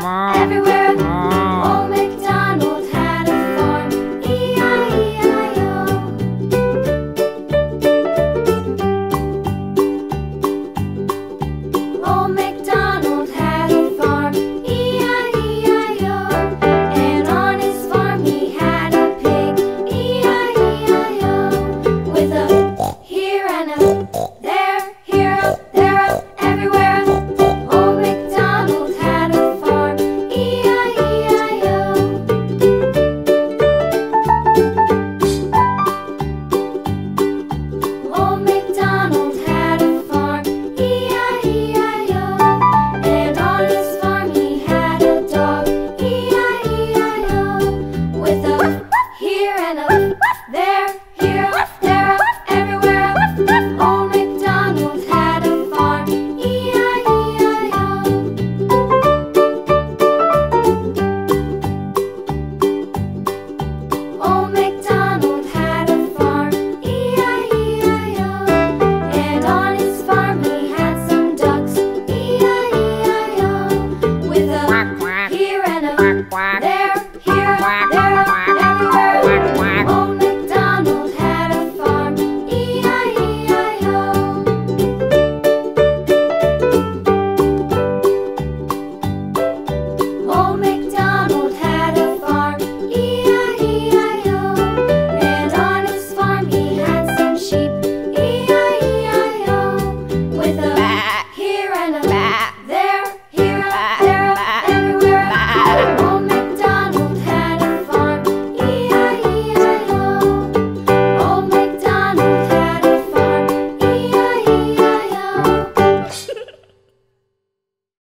Mom. Everywhere